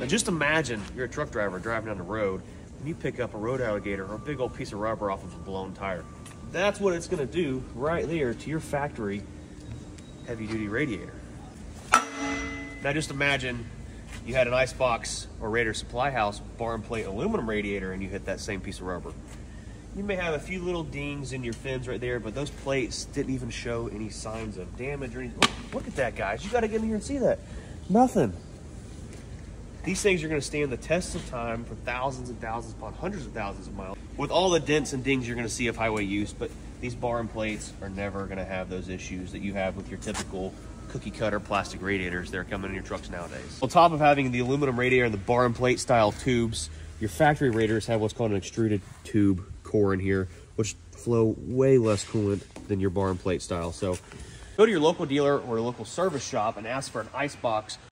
Now just imagine you're a truck driver driving down the road and you pick up a road alligator or a big old piece of rubber off of a blown tire. That's what it's gonna do right there to your factory heavy duty radiator. Now just imagine you had an IceBox or Radiator Supply House bar and plate aluminum radiator and you hit that same piece of rubber. You may have a few little dings in your fins right there, but those plates didn't even show any signs of damage or anything. Look, look at that, guys. You gotta get in here and see that. Nothing. These things are gonna stand the test of time for thousands and thousands upon hundreds of thousands of miles with all the dents and dings you're gonna see of highway use, but these bar and plates are never gonna have those issues that you have with your typical cookie cutter plastic radiators that are coming in your trucks nowadays. On top of having the aluminum radiator and the bar and plate style tubes, your factory radiators have what's called an extruded tube core in here, which flow way less coolant than your bar and plate style. So go to your local dealer or local service shop and ask for an IceBox